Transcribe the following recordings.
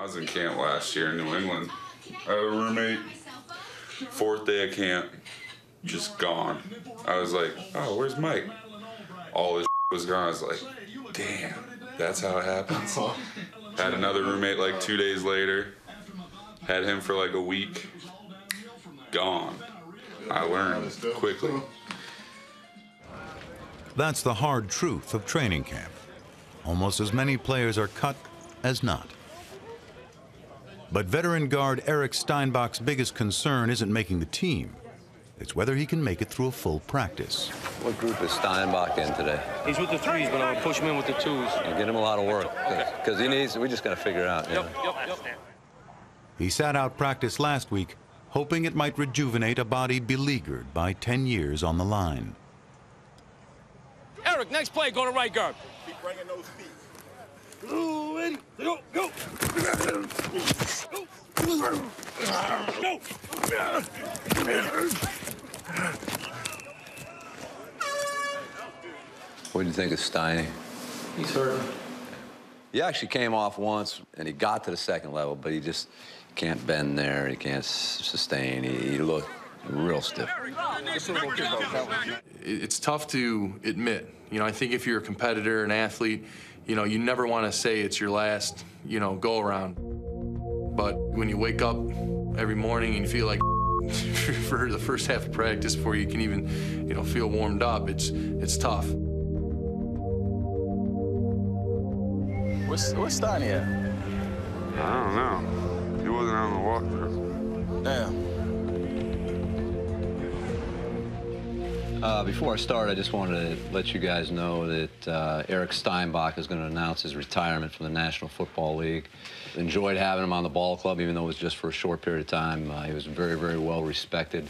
I was in camp last year in New England. I had a roommate. Fourth day of camp, just gone. I was like, oh, where's Mike? All his was gone. I was like, damn, that's how it happens. Uh-huh. Had another roommate like two days later. Had him for like a week. Gone. I learned quickly. That's the hard truth of training camp. Almost as many players are cut as not. But veteran guard Eric Steinbach's biggest concern isn't making the team. It's whether he can make it through a full practice. What group is Steinbach in today? He's with the threes, but I'm gonna push him in with the twos. You get him a lot of work because he needs. We just got to figure out. you Yep, yep, yep. He sat out practice last week, hoping it might rejuvenate a body beleaguered by 10 years on the line. Eric, next play, go to right guard. Keep bringing those feet. Ooh, ready, go, go. What do you think of Steiny? He's hurt. He actually came off once and he got to the second level, but he just can't bend there. He can't sustain. He, he looked real stiff. It's tough to admit. You know, I think if you're a competitor, an athlete, you know, you never want to say it's your last, you know, go around. But when you wake up every morning and you feel like for the first half of practice before you can even, you know, feel warmed up, it's it's tough. What's what's Steiny at? I don't know. He wasn't on the walkthrough. Damn. Uh, before I start, I just wanted to let you guys know that uh, Eric Steinbach is going to announce his retirement from the National Football League. Enjoyed having him on the ball club, even though it was just for a short period of time. Uh, he was very, very well respected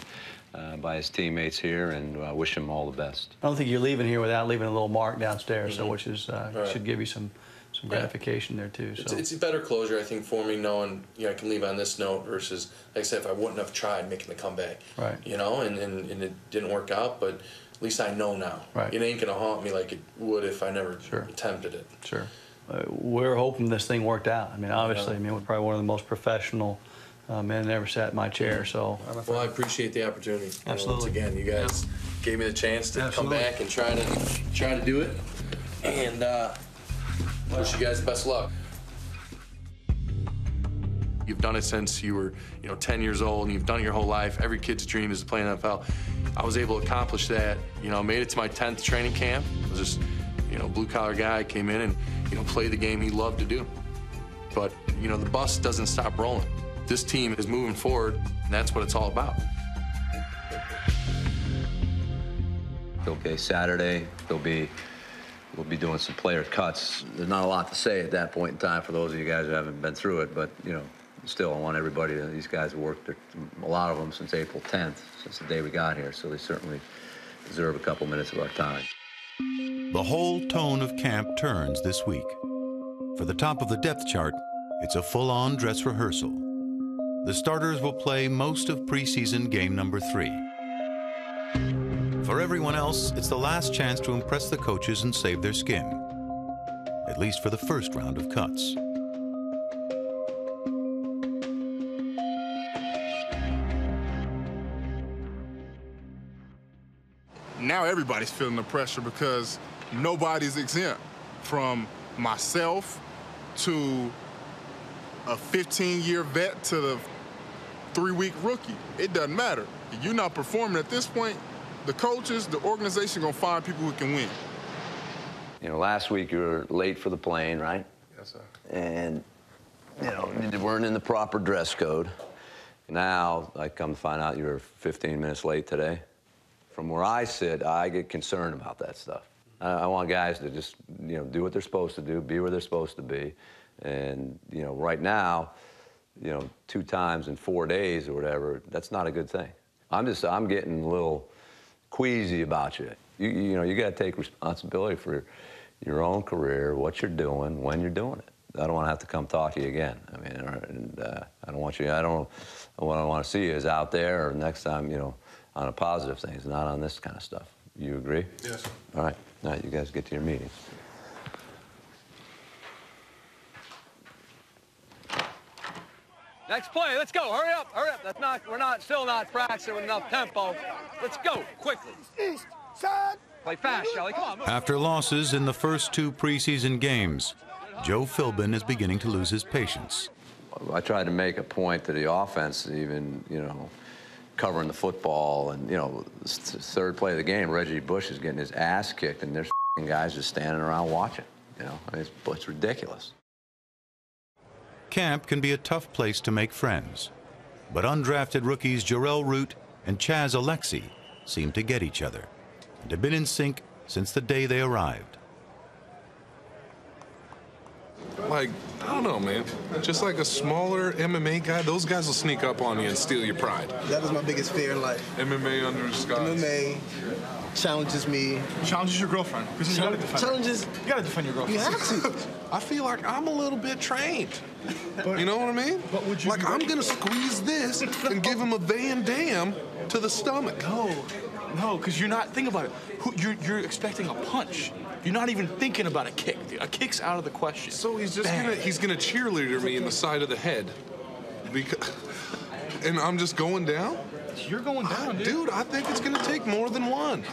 uh, by his teammates here, and uh, wish him all the best. I don't think you're leaving here without leaving a little mark downstairs, so which is uh, Right. should give you some some Yeah. gratification there too. So It's, it's a better closure, I think, for me knowing you know I can leave on this note versus, like I said, if I wouldn't have tried making the comeback, Right. You know, and, and, and it didn't work out, but at least I know now. Right. It ain't gonna haunt me like it would if I never Sure. attempted it. sure, uh, we're hoping this thing worked out. I mean, obviously, I mean, we're probably one of the most professional uh, men that ever sat in my chair. So Well, I appreciate the opportunity. You Absolutely. once again, you guys gave me the chance to Absolutely. come back and try to try to do it, and uh, wish you guys best luck. You've done it since you were, you know, 10 years old, and you've done it your whole life. Every kid's dream is to play in the NFL. I was able to accomplish that. You know, made it to my 10th training camp. I was just, you know, blue collar guy came in and, you know, played the game he loved to do. But, you know, the bus doesn't stop rolling. This team is moving forward, and that's what it's all about. Okay, Saturday, there'll be, we'll be doing some player cuts. There's not a lot to say at that point in time for those of you guys who haven't been through it, but, you know, still, I want everybody to, these guys have worked, a lot of them since April 10th, since the day we got here, so they certainly deserve a couple minutes of our time. The whole tone of camp turns this week. For the top of the depth chart, it's a full on dress rehearsal. The starters will play most of preseason game number three. For everyone else, it's the last chance to impress the coaches and save their skin, at least for the first round of cuts. Now everybody's feeling the pressure because nobody's exempt from myself to a 15 year vet to the three week rookie. It doesn't matter. You're not performing at this point, the coaches, the organization gonna find people who can win. You know, last week you were late for the plane, right? Yes, sir. and you know you weren't in the proper dress code. Now I come to find out you were 15 minutes late today. From where I sit, I get concerned about that stuff. I, I want guys to just you know do what they're supposed to do, be where they're supposed to be, and you know right now, you know two times in four days or whatever, that's not a good thing. I'm just I'm getting a little queasy about you. You, you know you got to take responsibility for your own career, what you're doing, when you're doing it. I don't want to have to come talk to you again. I mean, and uh, I don't want you. I don't. What I want to see is out there, or next time, you know, on a positive things, not on this kind of stuff. You agree? Yes. All right. Now you guys get to your meetings. Next play. Let's go. Hurry up. Hurry up. That's not. We're not. Still not practicing with enough tempo. Let's go quickly. East side. Play fast, Shelly. Come on. Move. After losses in the first two preseason games, Joe Philbin is beginning to lose his patience. I tried to make a point to the offense, even, you know, covering the football. And, you know, s- third play of the game, Reggie Bush is getting his ass kicked, and there's guys just standing around watching. You know, I mean, it's, it's ridiculous. Camp can be a tough place to make friends, but undrafted rookies Jarrell Root and Chas Alecxih seem to get each other and have been in sync since the day they arrived. Like, I don't know, man. Just like a smaller MMA guy, those guys will sneak up on you and steal your pride. That is my biggest fear in life. MMA under disguise. MMA challenges me. Challenges your girlfriend. Because you gotta defend. her. Challenges. You gotta defend your girlfriend. You have to. I feel like I'm a little bit trained. you know what I mean? But would you like I'm gonna squeeze this and give him a Van Damme to the stomach. No, no, because you're not. Think about it. Who, you're you're expecting a punch. You're not even thinking about a kick. dude. A kick's out of the question. So he's just Bang. gonna he's gonna cheerleader me in the side of the head. Because and I'm just going down? You're going down, dude. Dude, I think it's gonna take more than one.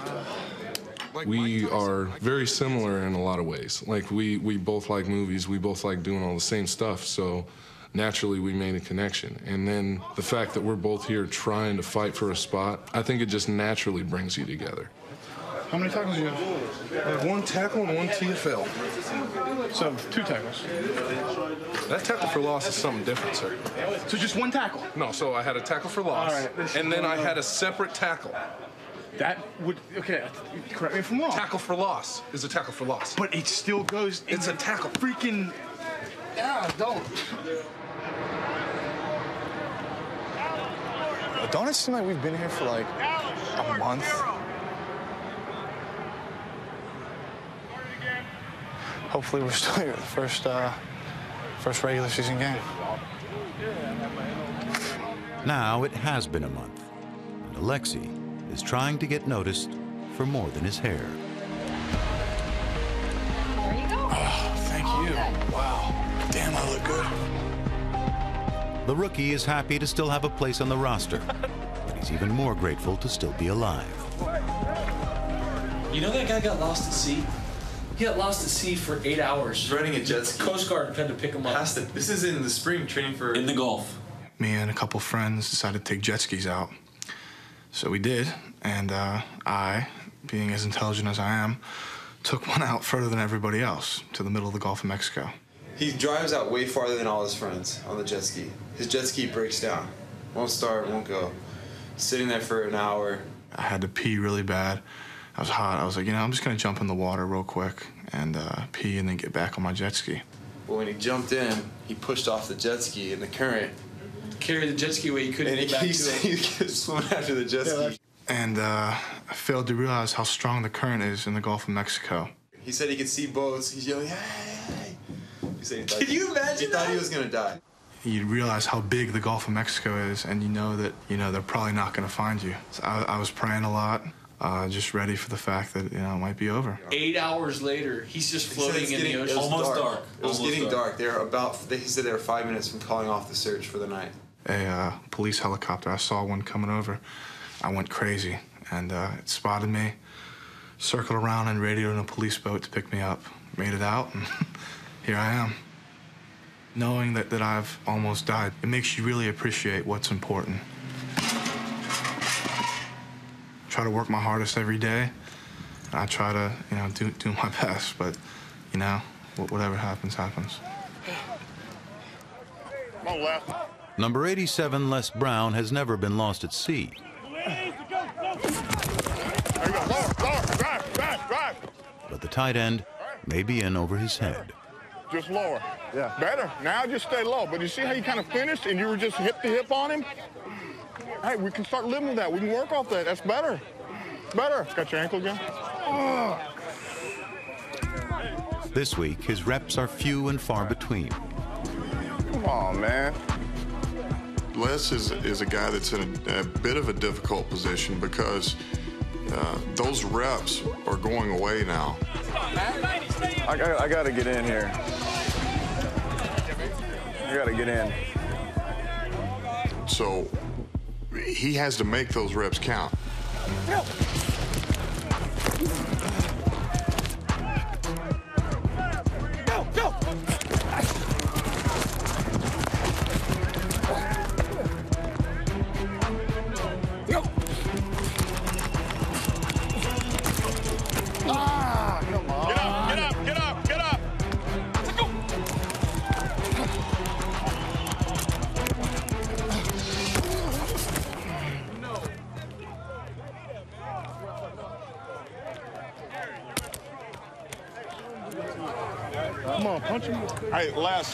We are very similar in a lot of ways. Like we we both like movies, we both like doing all the same stuff, so naturally we made a connection. And then the fact that we're both here trying to fight for a spot, I think it just naturally brings you together. How many tackles do you have? I have one tackle and one TFL. So two tackles. That tackle for loss is something different, sir. So just one tackle. No, so I had a tackle for loss, All right, and then I going had a separate tackle. That would okay. Correct me if I'm wrong. Tackle for loss is a tackle for loss. But it still goes. It's a tackle. Freaking. Yeah, don't. Don't it seem like we've been here for like a month? Hopefully, we're still here. The first, uh, first regular season game. Now it has been a month, and Alecxih is trying to get noticed for more than his hair. There you go. Oh, thank you. Wow. Damn, I look good. The rookie is happy to still have a place on the roster, but he's even more grateful to still be alive. You know that guy got lost at sea? He got lost at sea for eight hours. Running a jet ski. Coast Guard had to pick him up. Has to, this is in the spring training for. In the Gulf. Me and a couple friends decided to take jet skis out. So we did, and uh, I, being as intelligent as I am, took one out further than everybody else to the middle of the Gulf of Mexico. He drives out way farther than all his friends on the jet ski. His jet ski breaks down. Won't start, won't go. Sitting there for an hour. I had to pee really bad. I was hot. I was like, you know, I'm just gonna jump in the water real quick and uh, pee and then get back on my jet ski. But when he jumped in, he pushed off the jet ski in the current. Carried the jet ski away. He couldn't And he, get back he, to he it. kept swimming after the jet ski. And uh, I failed to realize how strong the current is in the Gulf of Mexico. He said he could see boats. He's yelling, hey, hey. He said he thought Can you imagine He thought he was gonna die. You realize how big the Gulf of Mexico is, and you know that you know they're probably not going to find you. So I, I was praying a lot, uh, just ready for the fact that you know it might be over. Eight hours later, he's just floating it's in the getting- ocean. It was dark. It was Almost getting dark. They're about. They, he said they were five minutes from calling off the search for the night. A uh, police helicopter. I saw one coming over. I went crazy, and uh, it spotted me, circled around, and radioed in a police boat to pick me up. Made it out, and here I am. Knowing that, that I've almost died, it makes you really appreciate what's important. I try to work my hardest every day. I try to, you know, do, do my best, but, you know, whatever happens, happens. Come on, left. Number 87, Les Brown, has never been lost at sea. There you go. Lower, lower. Drive, drive, drive. But the tight end may be in over his head. Just lower. Yeah. Better. Now just stay low. But you see how you kind of finished and you were just hip to hip on him? Hey, we can start living with that. We can work off that. That's better. Better. Got your ankle again? Oh. This week, his reps are few and far between. Come on, man. Les is, is a guy that's in a, a bit of a difficult position because uh, those reps are going away now. I, got- I gotta get in here. I gotta get in. So he has to make those reps count.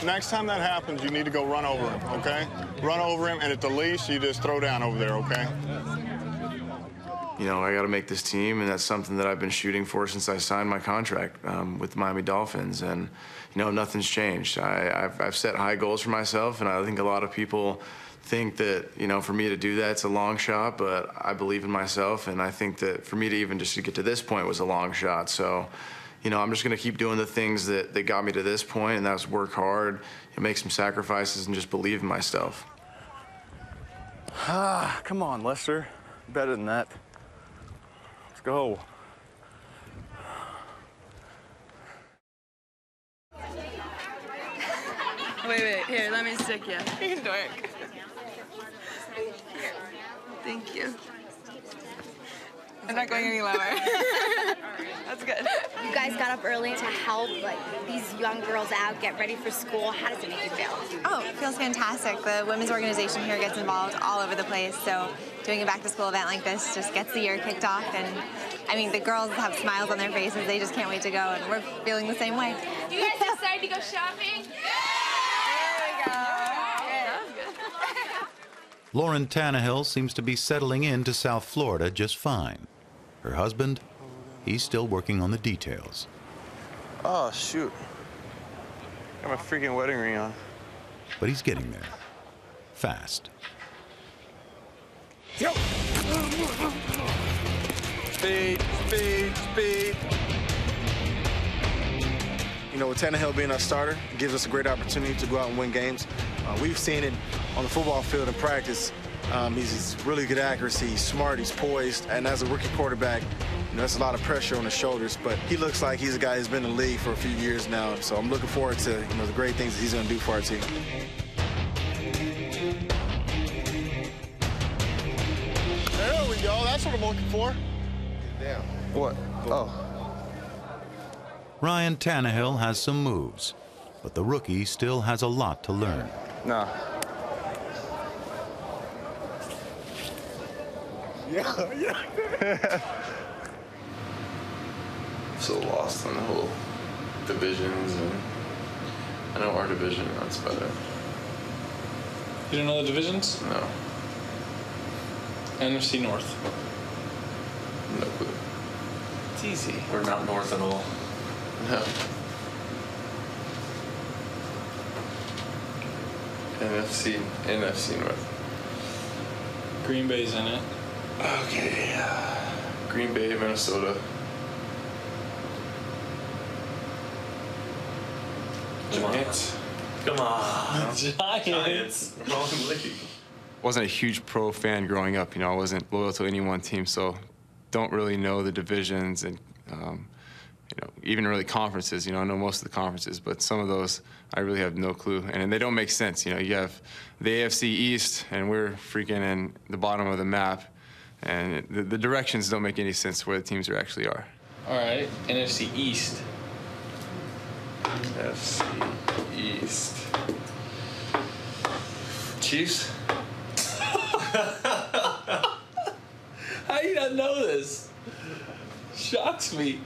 Next time that happens, you need to go run over him, okay? Run over him, and at the least, you just throw down over there, okay? You know, I got to make this team, and that's something that I've been shooting for since I signed my contract um, with the Miami Dolphins. And, you know, nothing's changed. I, I've, I've set high goals for myself, and I think a lot of people think that, you know, for me to do that, it's a long shot, but I believe in myself, and I think that for me to even just to get to this point was a long shot. So, you know, I'm just going to keep doing the things that, that got me to this point, and that's work hard, and make some sacrifices, and just believe in myself. Ah, come on, Lester. Better than that. Let's go. Wait, wait, here, let me stick you. You dork. Thank you. I'm not going any lower. That's good. You guys got up early to help like these young girls out get ready for school. How does it make you feel? Oh, it feels fantastic. The women's organization here gets involved all over the place, so doing a back-to-school event like this just gets the year kicked off. And I mean, the girls have smiles on their faces. They just can't wait to go, and we're feeling the same way. You guys excited to go shopping? Lauren Tannehill seems to be settling into South Florida just fine. Her husband, he's still working on the details. Oh, shoot. Got my freaking wedding ring on. But he's getting there. Fast. Yo! Speed, speed, speed. You know, with Tannehill being our starter, it gives us a great opportunity to go out and win games. Uh, we've seen it on the football field in practice. Um, he's, he's really good accuracy, he's smart, he's poised, and as a rookie quarterback, you know, that's a lot of pressure on his shoulders. But he looks like he's a guy who's been in the league for a few years now, so I'm looking forward to you know the great things that he's going to do for our team. There we go. That's what I'm looking for. Damn. What? Oh. Ryan Tannehill has some moves, but the rookie still has a lot to learn. Nah. Yeah, yeah. so lost on the whole divisions and I know our division that's better. You don't know the divisions? No, NFC North. no clue. It's easy. We're not north at all. No. NFC NFC North. Green Bay's in it. Okay. Green Bay, Minnesota. Giants. Come on. Giants. Wrong league. wasn't a huge pro fan growing up. You know, I wasn't loyal to any one team, so don't really know the divisions and um, you know even really conferences. You know, I know most of the conferences, but some of those I really have no clue, and they don't make sense. You know, you have the AFC East, and we're freaking in the bottom of the map, and the, the directions don't make any sense where the teams are actually are. All right. NFC East. NFC East. Chiefs. How do you not know this? Shocks me.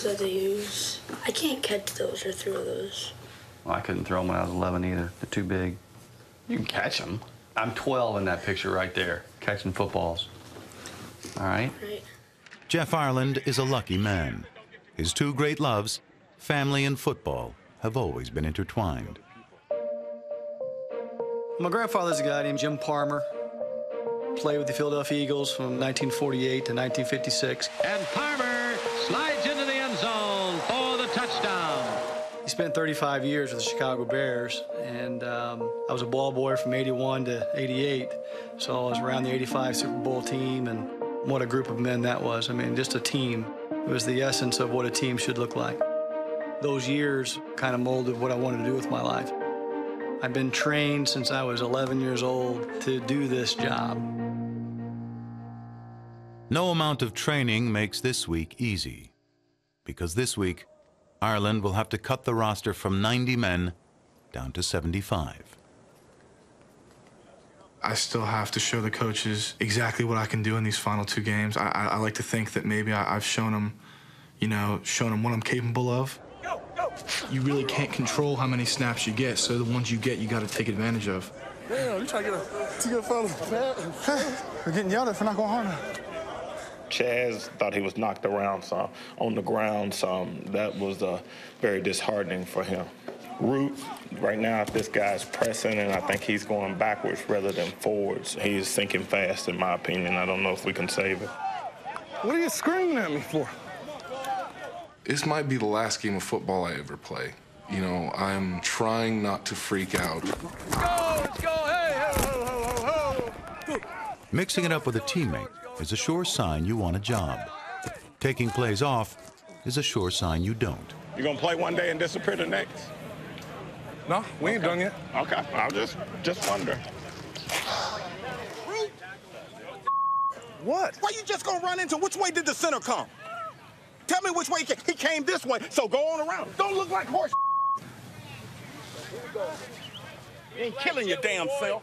Footballs that they use? I can't catch those or throw those. Well, I couldn't throw them when I was 11 either. They're too big. You can catch them. I'm 12 in that picture right there, catching footballs. All right? Right. Jeff Ireland is a lucky man. His two great loves, family and football, have always been intertwined. My grandfather's a guy named Jim Parmer. Played with the Philadelphia Eagles from 1948 to 1956. And Parmer touchdown. He spent 35 years with the Chicago Bears, and um, I was a ball boy from 81 to 88. So I was around the 85 Super Bowl team, and what a group of men that was. I mean, just a team. It was the essence of what a team should look like. Those years kind of molded what I wanted to do with my life. I've been trained since I was 11 years old to do this job. No amount of training makes this week easy, because this week, Ireland will have to cut the roster from 90 men down to 75. I still have to show the coaches exactly what I can do in these final two games. I, I, I like to think that maybe I, have shown them, you know, shown them what I'm capable of. You really can't control how many snaps you get, so the ones you get, you got to take advantage of. Damn, you trying to get a, to get a fella. We're getting yelled at for not going hard enough. Chas thought he was knocked around some on the ground some. That was uh, very disheartening for him. Root, right now, if this guy's pressing, and I think he's going backwards rather than forwards. He's sinking fast, in my opinion. I don't know if we can save it. What are you screaming at me for? This might be the last game of football I ever play. You know, I'm trying not to freak out. Let's go! Let's go! Hey! Ho, ho, ho, ho! Mixing it up with a teammate is a sure sign you want a job. Taking plays off is a sure sign you don't. You gonna play one day and disappear the next? No, we ain't okay. done yet. Okay, I'll just just wonder. What? Why you just gonna run into which way did the center come? Tell me which way he came. He came this way, so go on around. Don't look like horse. You ain't killing your damn self.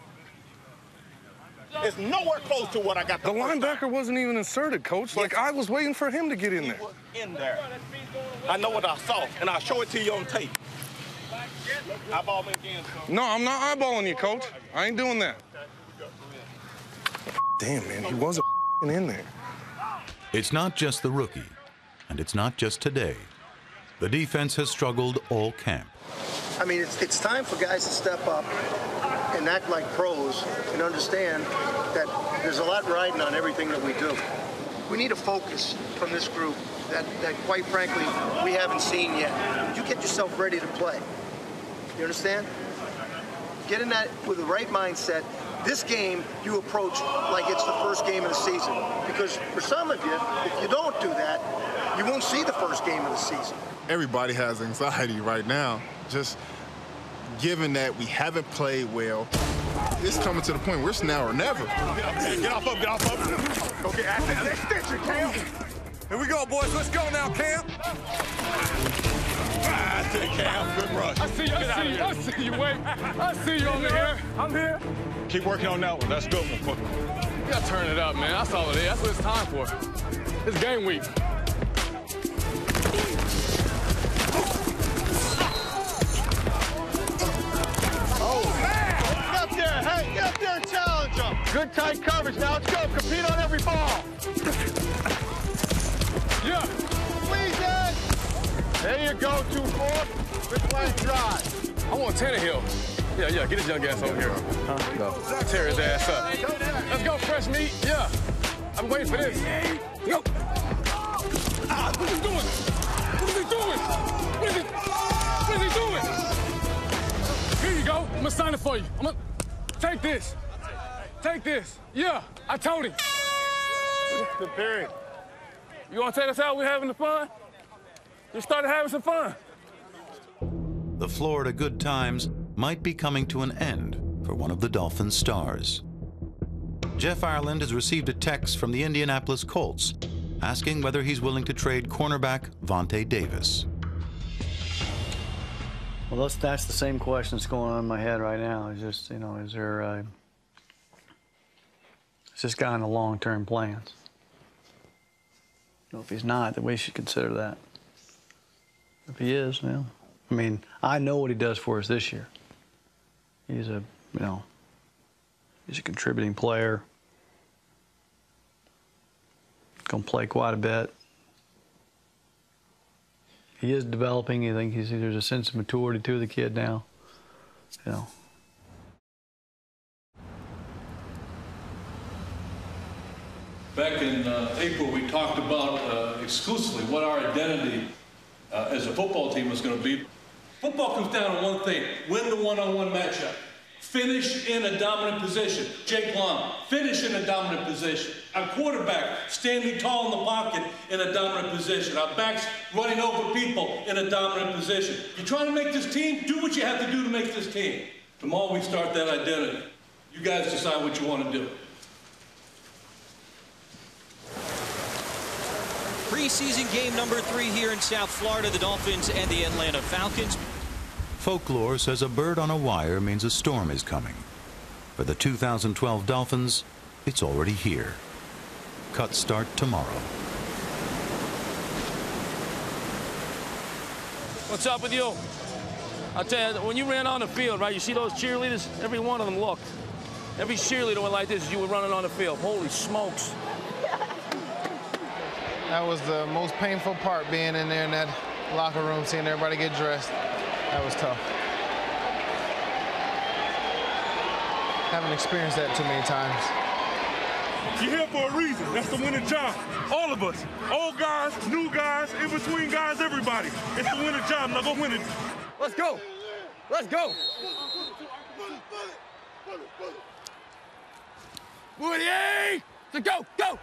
It's nowhere close to what I got. The linebacker wasn't even inserted, coach. Like I was waiting for him to get in there. In there. I know what I saw, and I'll show it to you on tape. Eyeball me again, son. No, I'm not eyeballing you, coach. I ain't doing that. Damn, man, he wasn't in there. It's not just the rookie, and it's not just today. The defense has struggled all camp. I mean, it's, it's time for guys to step up and act like pros and understand that there's a lot riding on everything that we do. We need a focus from this group that, that quite frankly, we haven't seen yet. You get yourself ready to play. You understand? Get in that with the right mindset. This game, you approach like it's the first game of the season. Because for some of you, if you don't do that, you won't see the first game of the season. Everybody has anxiety right now. Just given that we haven't played well, it's coming to the point where it's now or never. Get off up, get off up. Go get at that extension, Cam. Here we go, boys. Let's go now, Cam. Ah, take Cam. Good rush. I see you. I see you. I see you. Wait. I see you over here. I'm here. Keep working on that one. That's a good one. You gotta turn it up, man. That's all it is. That's what it's time for. It's game week. Good tight coverage. Now let's go. Compete on every ball. Yeah. Squeeze it. There you go, two four. Big line drive. I want Tannehill. Yeah, yeah, get his young ass over here. Huh? Go. Tear his ass up. Let's go, fresh meat. Yeah. I'm waiting for this. Go. Ah, what is he doing? What is he doing? What is he, what is he doing? Here you go. I'm gonna sign it for you. I'm gonna take this. Take this. Yeah, I told him. Good period. You wanna take us out? We're having the fun? Just started having some fun. The Florida good times might be coming to an end for one of the Dolphins' stars. Jeff Ireland has received a text from the Indianapolis Colts asking whether he's willing to trade cornerback Vontae Davis. Well, that's, that's the same question that's going on in my head right now. Is just, you know, is there, uh, is this guy in the long-term plans? You know, if he's not, then we should consider that. If he is, well, I mean, I know what he does for us this year. He's a, you know, he's a contributing player. To play quite a bit. he is developing. I think he's, there's a sense of maturity to the kid now. You know. Back in uh, April, we talked about uh, exclusively what our identity uh, as a football team was going to be. Football comes down to one thing, win the one-on-one matchup. Finish in a dominant position. Jake Long, finish in a dominant position. Our quarterback, standing tall in the pocket in a dominant position. Our backs running over people in a dominant position. You're trying to make this team, do what you have to do to make this team. Tomorrow we start that identity. You guys decide what you want to do. Preseason game number three here in South Florida, the Dolphins and the Atlanta Falcons. Folklore says a bird on a wire means a storm is coming. For the 2012 Dolphins, it's already here. Cuts start tomorrow. What's up with you? I'll tell you, when you ran on the field, right, you see those cheerleaders? Every one of them looked. Every cheerleader went like this as you were running on the field. Holy smokes. That was the most painful part, being in there in that locker room, seeing everybody get dressed. That was tough. Haven't experienced that too many times. You're here for a reason. That's to win a job. All of us. Old guys, new guys, in between guys, everybody. It's to win a job. Now go win it. Let's go. Let's go. Woody! So go, go!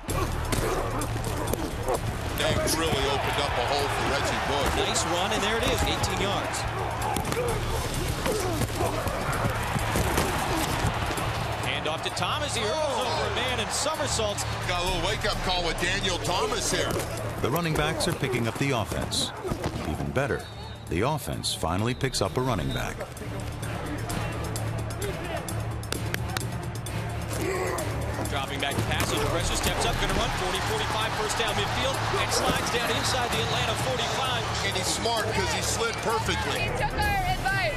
That really opened up a hole for Reggie Bush. Nice run, and there it is, 18 yards. Hand off to Thomas. He hurdles over a man and somersaults. Got a little wake-up call with Daniel Thomas here. The running backs are picking up the offense. Even better, the offense finally picks up a running back. Dropping back to pass, the pressure steps up, going to run 40, 45, first down midfield, and slides down inside the Atlanta 45. And he's smart because he slid perfectly. He took our advice.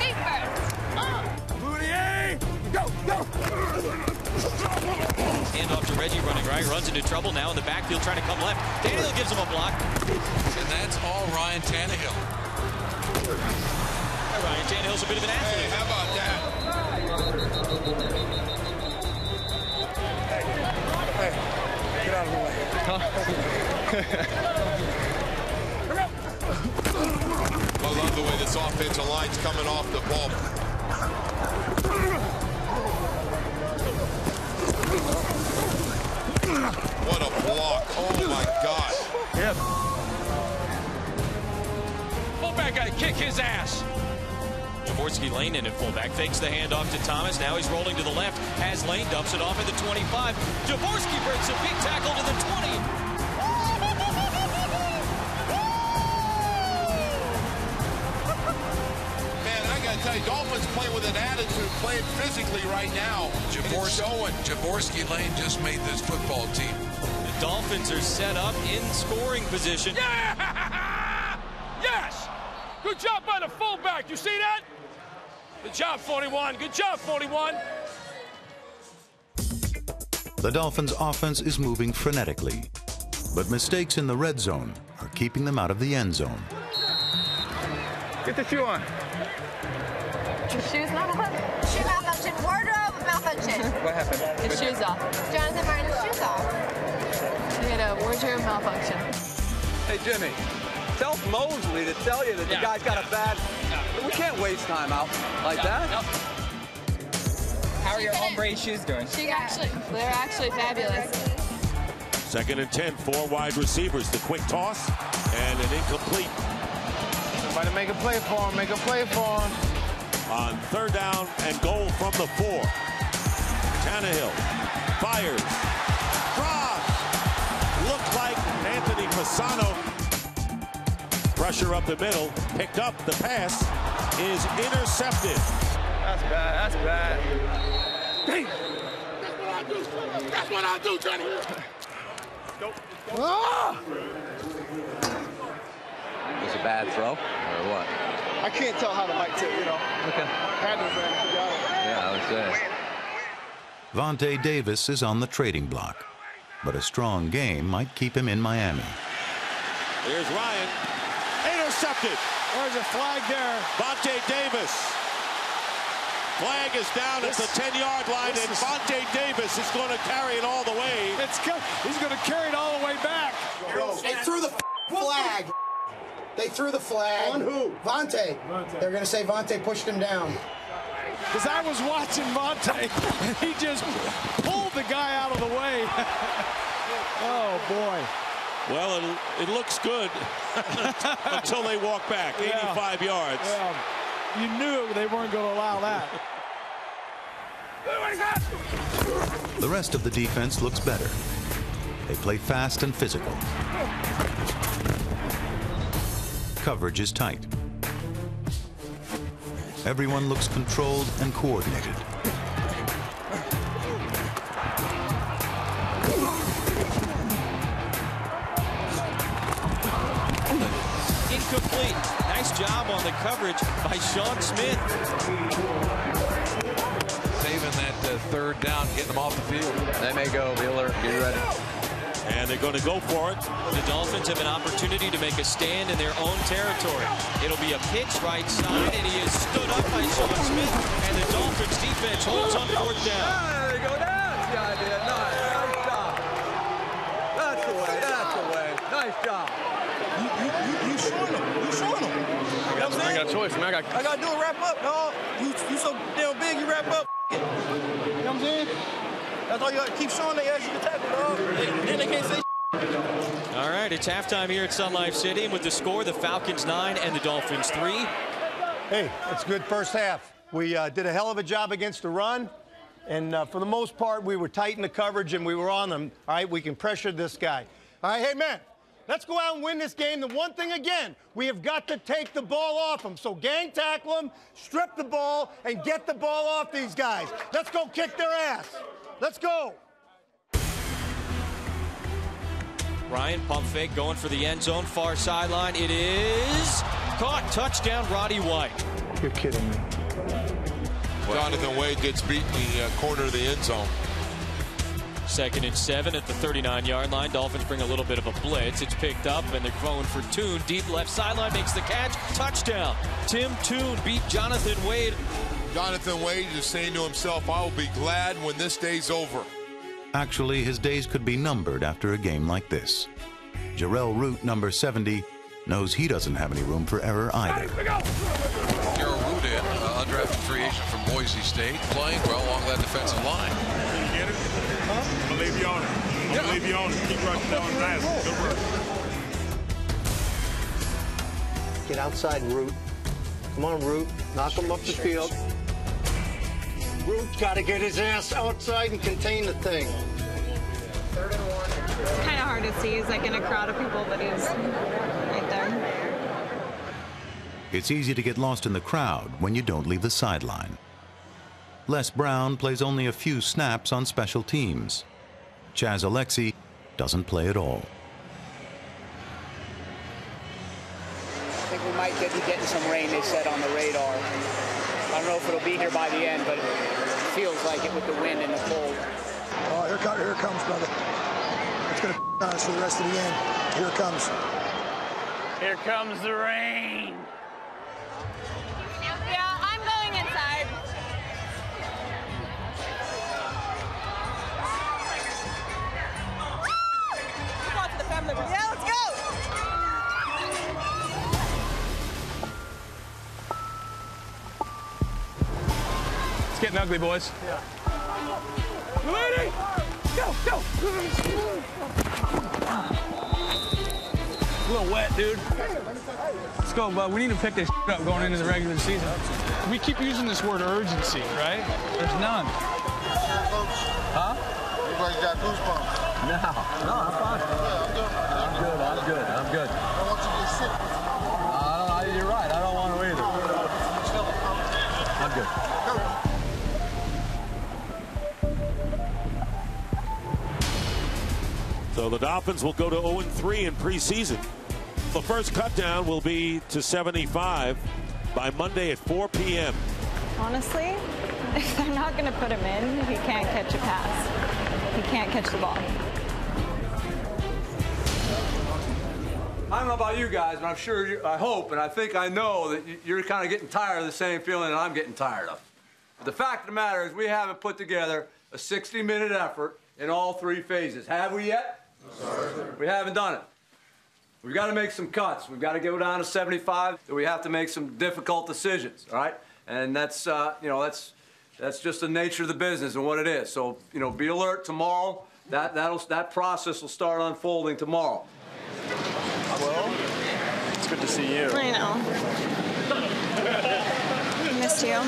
Feet first. Go, go! Hand off to Reggie running right, runs into trouble now in the backfield trying to come left. Daniel gives him a block. And that's all Ryan Tannehill. Ryan Tannehill's a bit of an athlete. Hey, how about that? Get out of the way. I love the way this offensive line's coming off the ball. What a block. Oh, my God. Yep. Fullback got to kick his ass. Jorvorskie Lane in at fullback, fakes the handoff to Thomas. Now he's rolling to the left, has Lane, dumps it off at the 25. Jaworski breaks a big tackle to the 20. Man, I got to tell you, Dolphins play with an attitude, playing physically right now. Jorvorskie, Jorvorskie Lane just made this football team. The Dolphins are set up in scoring position. Yes! Good job by the fullback. You see that? Good job, 41. Good job, 41. The Dolphins' offense is moving frenetically, but mistakes in the red zone are keeping them out of the end zone. Get the shoe on. Your Shoes malfunction. Shoe malfunction. Wardrobe malfunction. What happened? His shoes off. Jonathan Martin's shoes off. He had a wardrobe malfunction. Hey, Jimmy, tell Mosley to tell you that the guy's got a bad. We can't waste time out like that. How are your hombre shoes doing? She actually, they're actually fabulous. Second and 10, four wide receivers. The quick toss and an incomplete Somebody make a play for him. Make a play for him. on third down and goal from the four. Tannehill fires, drops, looks like Anthony Fasano. Pressure up the middle, picked up, the pass is intercepted. That's bad. That's bad. Damn. That's what I do, That's what I do, Johnny. Ah! It's a bad throw or what? I can't tell how to like to, you know. Okay. Had to, man. You got it. Yeah, I would say. Vontae Davis is on the trading block, but a strong game might keep him in Miami. Here's Ryan. intercepted. There's a flag there. Vontae Davis. Flag is down This- at the 10-yard line, this and is- Vontae Davis is going to carry it all the way. It's he's going to carry it all the way back. They threw the flag. They threw the flag. On who? Vontae. They're going to say Vontae pushed him down. Because I was watching Monte, and he just pulled the guy out of the way. oh, boy. Well, it, it looks good until they walk back, Yeah. 85 yards. Yeah. You knew they weren't going to allow that. The rest of the defense looks better. They play fast and physical. Coverage is tight. Everyone looks controlled and coordinated. Incomplete. Nice job on the coverage by Sean Smith. Saving that uh, third down, getting them off the field. They may go, Wheeler. Get ready. And they're going to go for it. The Dolphins have an opportunity to make a stand in their own territory. It'll be a pitch right side, and he is stood up by Sean Smith, and the Dolphins defense holds on fourth down. Showing them. You showing them. I got, I got a choice, man. I got. I gotta do a wrap up, dog. You, you so damn big, you wrap up. You know what I'm saying? That's all you gotta keep showing they ask you to tackle, dog. Then then they can't say All right, it's halftime here at Sun Life Stadium with the score, the Falcons 9 and the Dolphins 3. Hey, it's a good first half. We uh, did a hell of a job against the run, and uh, for the most part, we were tight in the coverage and we were on them. All right, we can pressure this guy. All right, hey, man, let's go out and win this game. The one thing again, we have got to take the ball off them. So gang tackle them, strip the ball, and get the ball off these guys. Let's go kick their ass. Let's go. Ryan pump fake going for the end zone, far sideline. It is caught. Touchdown, Roddy White. You're kidding me. Jonathan Wade gets beat in the uh, corner of the end zone. Second and seven at the 39 yard line. Dolphins bring a little bit of a blitz. It's picked up and they're going for Toone. Deep left sideline makes the catch. Touchdown. Tim Toone beat Jonathan Wade. Jonathan Wade is saying to himself, I will be glad when this day's over. Actually, his days could be numbered after a game like this. Jarrell Root, number 70, knows he doesn't have any room for error either. Gerald Rudin, uh, undrafted free agent from Boise State, playing well along that defensive line. You get it? I believe you on it. I you on it. Keep rushing down the pass. Good work. Get outside, Root. Come on, Root. Knock him up the field. Root's got to get his ass outside and contain the thing. It's kind of hard to see. He's like in a crowd of people, but he's right there. It's easy to get lost in the crowd when you don't leave the sideline. Les Brown plays only a few snaps on special teams. Chas Alecxih doesn't play at all. I think we might get, be getting some rain, they said, on the radar. I don't know if it'll be here by the end, but it feels like it with the wind and the cold. Oh, here, co- here it comes, brother. It's going to on us for the rest of the end. Here it comes. Here comes the rain. Yeah, let's go. It's getting ugly, boys. Yeah. Lady, go, go. A little wet, dude. Let's go, bud. We need to pick this up going into the regular season. We keep using this word urgency, right? There's none. Huh? Everybody's got goosebumps. No, no, I'm fine. So the Dolphins will go to 0-3 in preseason. The first cut down will be to 75 by Monday at 4 p.m. Honestly, if they're not going to put him in, he can't catch a pass. He can't catch the ball. I don't know about you guys, but I'm sure, you, I hope, and I think I know that you- you're kind of getting tired of the same feeling that I'm getting tired of. But the fact of the matter is we haven't put together a 60-minute effort in all three phases. Have we yet? We haven't done it. We've got to make some cuts. We've got to go down to 75. We have to make some difficult decisions, all right? And that's, uh, you know, that's, that's just the nature of the business and what it is. So, you know, be alert tomorrow. That, that'll, that process will start unfolding tomorrow. Well, it's good to see you. I know. Missed you.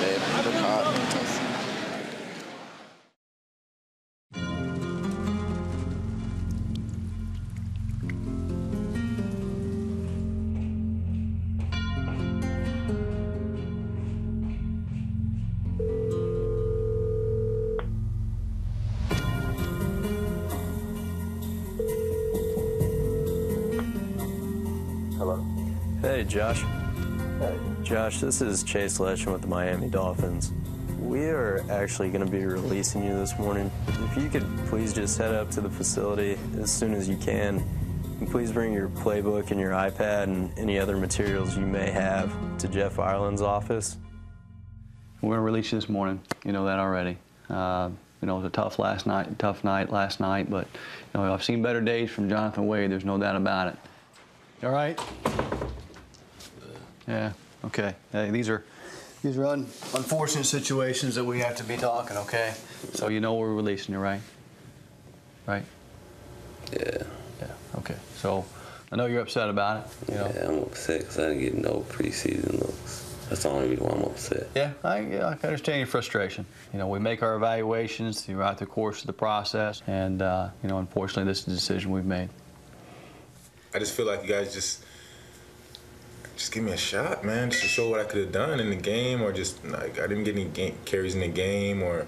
Babe, look hot. Hey, Josh. Josh, this is Chase Letcham with the Miami Dolphins. We are actually going to be releasing you this morning. If you could please just head up to the facility as soon as you can. And please bring your playbook and your iPad and any other materials you may have to Jeff Ireland's office. We're going to release you this morning. You know that already. Uh, you know, it was a tough last night, tough night last night, but you know, I've seen better days from Jonathan Wade. There's no doubt about it. All right? Yeah. Okay. Hey, these are these are un- unfortunate situations that we have to be talking. Okay. So you know we're releasing you, right? Right. Yeah. Yeah. Okay. So I know you're upset about it. You know. Yeah, I'm upset because I didn't get no preseason looks. That's the only reason why I'm upset. Yeah, I, yeah, I understand your frustration. You know, we make our evaluations throughout the course of the process, and uh, you know, unfortunately, this is the decision we've made. I just feel like you guys just just give me a shot, man, just to show what I could have done in the game, or just like I didn't get any game, carries in the game, or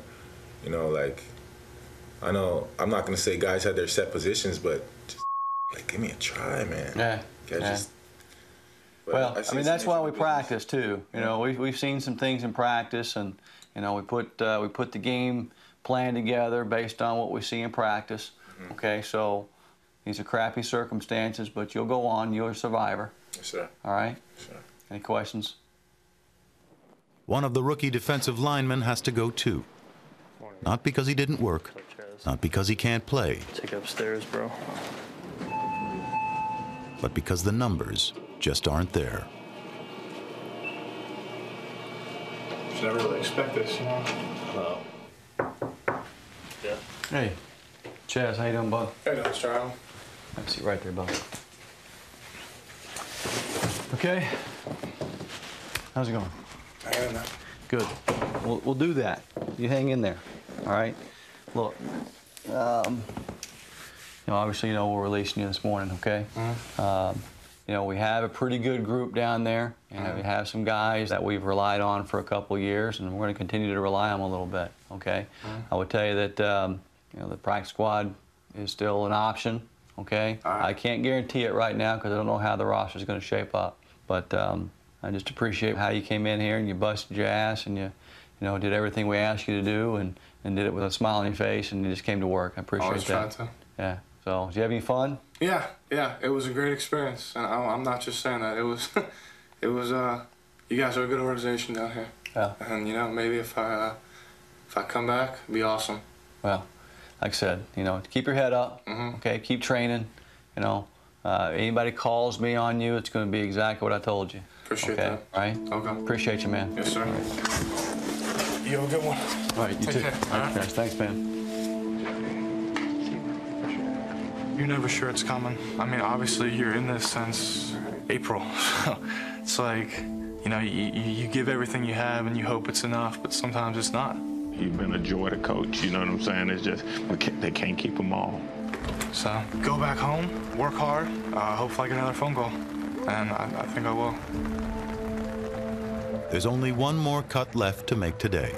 you know, like I know I'm not gonna say guys had their set positions, but just like give me a try, man. Yeah. Yeah. just. Well, I mean, that's why we practice too. You know, we've, we've seen some things in practice, and you know, we put uh, we put the game plan together based on what we see in practice. Mm-hmm. Okay, so these are crappy circumstances, but you'll go on. You're a survivor. Yes, sir. All right. Sure. Any questions? One of the rookie defensive linemen has to go too. Not because he didn't work, not because he can't play, Take upstairs, bro. but because the numbers just aren't there. Should never really expect this, you know? No. Yeah. Hey, Chas, how you doing, bud? Hey, no, Charlie. Have a seat right there, bud. Okay. How's it going? I don't know. Good. We'll, we'll do that. You hang in there. All right. Look. Um, you know, obviously, you know we're releasing you this morning. Okay. Um, you know, we have a pretty good group down there, and we have some guys that we've relied on for a couple of years, and we're going to continue to rely on them a little bit. Okay. I would tell you that um, you know the practice squad is still an option. Okay. I can't guarantee it right now because I don't know how the roster is going to shape up, but um, I just appreciate how you came in here and you busted your ass and you, you know, did everything we asked you to do and, and did it with a smile on your face and you just came to work. I appreciate Always that. trying to. Yeah. So, did you have any fun? Yeah, yeah, it was a great experience, and I, I'm not just saying that. It was, it was. Uh, you guys are a good organization down here. Yeah. And you know, maybe if I, uh, if I come back, it'd be awesome. Well, like I said, you know, keep your head up. Mm-hmm. Okay, keep training. You know, uh, anybody calls me on you, it's going to be exactly what I told you. Appreciate okay? that. Right? Okay. Appreciate you, man. Yes, sir. You have a good one. All right, you Take too. care. All right, guys, thanks, man. You're never sure it's coming. I mean, obviously, you're in this since April. So it's like, you know, you, you you give everything you have and you hope it's enough, but sometimes it's not. You've been a joy to coach. You know what I'm saying? It's just we can't, they can't keep them all. So go back home, work hard, uh, hopefully I get another phone call. And I, I think I will. There's only one more cut left to make today.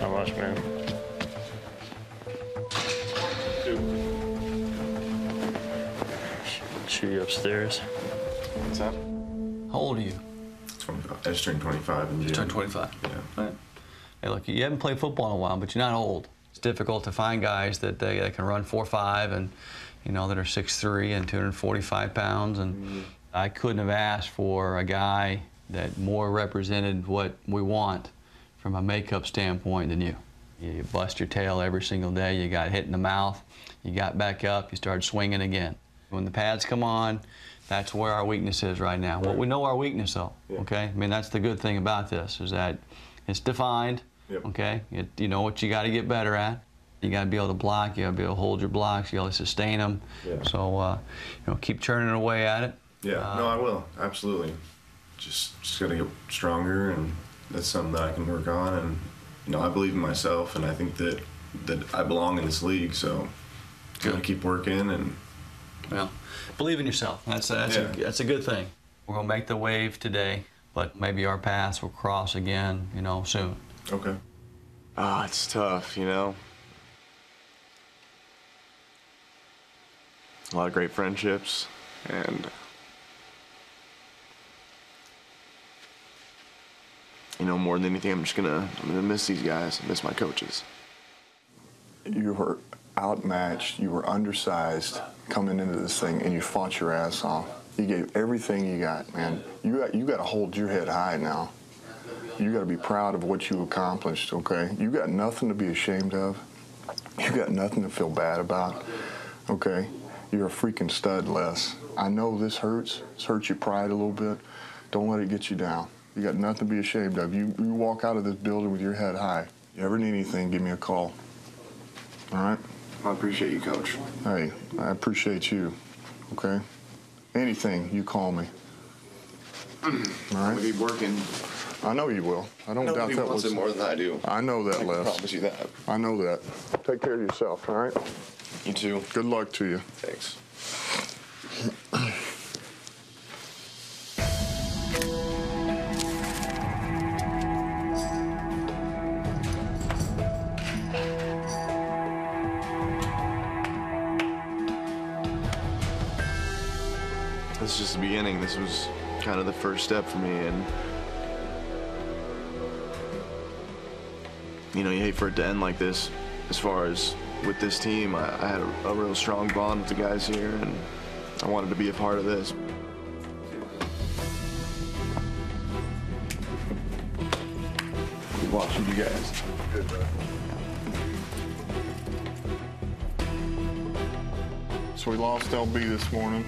How much, man? Shoot you upstairs. What's up? How old are you? 25. I just turned 25 in June. turned 25. Yeah. Right. Hey, look, you haven't played football in a while, but you're not old. It's difficult to find guys that, they, that can run 4-5 and, you know, that are 6'3 and 245 pounds. And mm-hmm. I couldn't have asked for a guy that more represented what we want from a makeup standpoint than you. You bust your tail every single day. You got hit in the mouth. You got back up. You started swinging again. When the pads come on, that's where our weakness is right now. Well, we know our weakness, though. Yeah. Okay. I mean, that's the good thing about this is that it's defined. Yep. Okay. It, you know what you got to get better at. You got to be able to block. You got to be able to hold your blocks. You got to sustain them. Yeah. So, uh, you know, keep churning away at it. Yeah. Uh, no, I will. Absolutely. Just, just got to get stronger, and that's something that I can work on. And you know, I believe in myself, and I think that that I belong in this league. So, got to keep working and. Well, believe in yourself. That's a, that's, yeah. a, that's a good thing. We're gonna make the wave today, but maybe our paths will cross again, you know, soon. Okay. Ah, oh, it's tough, you know. A lot of great friendships, and you know, more than anything, I'm just gonna I'm gonna miss these guys, miss my coaches. You were outmatched, you were undersized coming into this thing, and you fought your ass off. You gave everything you got, man. You got you got to hold your head high now. You got to be proud of what you accomplished. Okay, you got nothing to be ashamed of. You got nothing to feel bad about. Okay, you're a freaking stud, Les. I know this hurts. This hurts your pride a little bit. Don't let it get you down. You got nothing to be ashamed of. You, you walk out of this building with your head high. You ever need anything, give me a call. All right? I appreciate you, Coach. Hey, I appreciate you. Okay? Anything, you call me. All right? I'll keep working. I know you will. I don't Nobody doubt that. wants was, it more than I do. I know that, I Les. I promise you that. I know that. Take care of yourself, all right? You too. Good luck to you. Thanks. This was kind of the first step for me, and you know, you hate for it to end like this. As far as with this team, I, I had a, a real strong bond with the guys here, and I wanted to be a part of this. watching you guys. So we lost LB this morning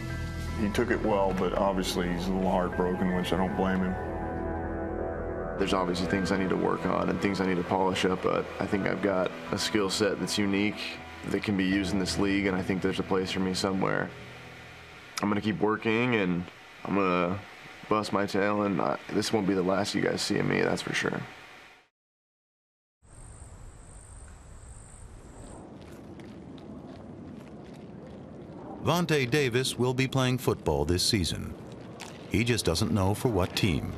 he took it well, but obviously he's a little heartbroken, which I don't blame him. There's obviously things I need to work on and things I need to polish up, but I think I've got a skill set that's unique that can be used in this league, and I think there's a place for me somewhere. I'm gonna keep working, and I'm gonna bust my tail, and I, this won't be the last you guys see of me, that's for sure. Vontae Davis will be playing football this season. He just doesn't know for what team.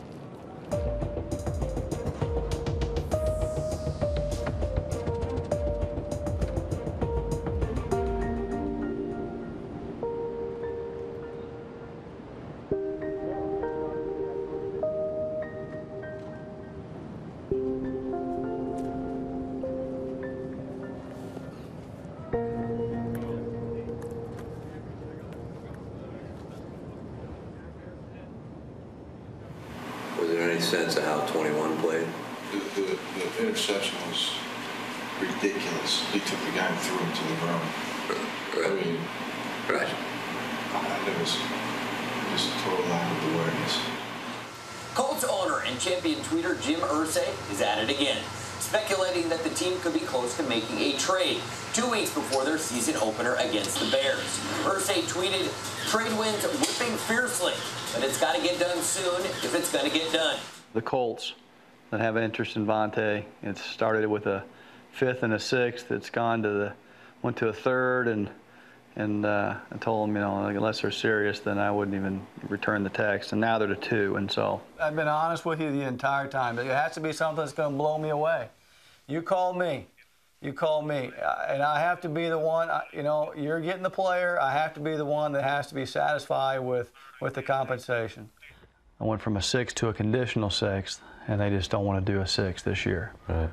It was just total lack of awareness. Colts owner and champion tweeter Jim Irsay is at it again, speculating that the team could be close to making a trade two weeks before their season opener against the Bears. Irsay tweeted, trade winds whipping fiercely, but it's got to get done soon if it's going to get done the Colts that have an interest in Vontae. It started with a fifth and a sixth. It's gone to the went to a third, and and uh, I told them, you know, unless they're serious, then I wouldn't even return the text. And now they're to two, and so I've been honest with you the entire time. It has to be something that's going to blow me away. You call me. You call me, and I have to be the one. You know, you're getting the player. I have to be the one that has to be satisfied with with the compensation. I went from a sixth to a conditional sixth, and they just don't want to do a sixth this year. Right.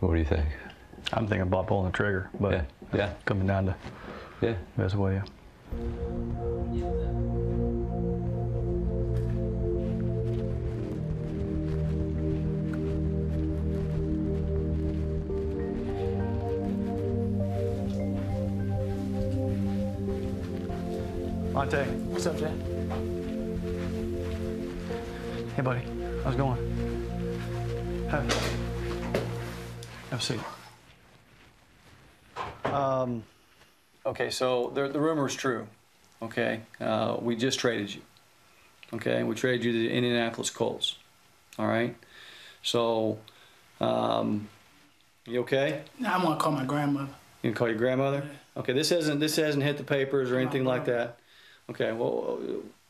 What do you think? I'm thinking about pulling the trigger, but Yeah, yeah. coming down to Yeah. best way. Vontae. What's up, Jay? Hey, buddy. How's it going? Have, have a seat. Um, okay, so the, the rumor is true. Okay, uh, we just traded you. Okay, we traded you to the Indianapolis Colts. All right, so um, you okay? I'm gonna call my grandmother. You can call your grandmother. Okay, this hasn't this hasn't hit the papers or anything like that. Okay, well,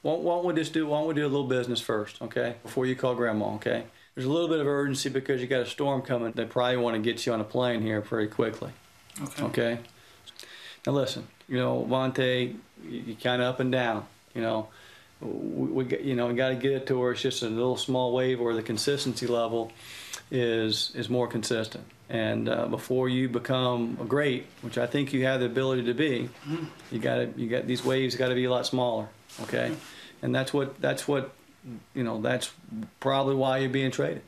why, why don't we just do why don't we do a little business first? Okay, before you call grandma. Okay, there's a little bit of urgency because you got a storm coming. They probably want to get you on a plane here pretty quickly. Okay. Okay. Now listen, you know, Vontae, you, you kind of up and down. You know, we, we you know, we got to get it to where it's just a little small wave where the consistency level is is more consistent. And uh, before you become great, which I think you have the ability to be, you got to you got these waves got to be a lot smaller. Okay. And that's what that's what you know. That's probably why you're being traded.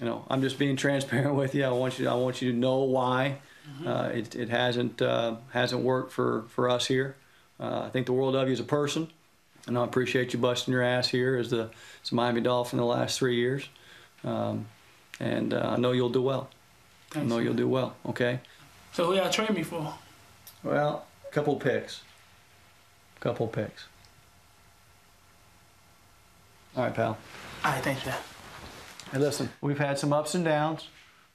You know, I'm just being transparent with you. I want you I want you to know why uh, it, it hasn't uh, hasn't worked for, for us here. Uh, I think the world of you as a person, and I appreciate you busting your ass here as the, as the Miami Dolphin the last three years. Um, and uh, I know you'll do well. I know you'll do well. Okay. So who y'all trade me for? Well, a couple picks. A Couple picks. All right, pal. All right, thanks, Jay. Hey, listen, we've had some ups and downs,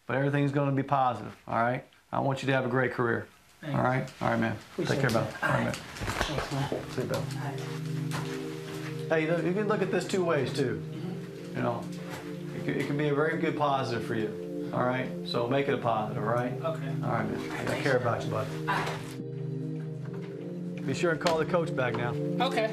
but everything's going to be positive. All right. I want you to have a great career. Thanks. All right. All right, man. Appreciate Take care. Bill. All right, man. Thanks, man. See you, Bill. Hey, look, you can look at this two ways too. You know, it can, it can be a very good positive for you. All right. So make it a positive. All right. Okay. All right, man. I care about you, bud. Be sure and call the coach back now. Okay.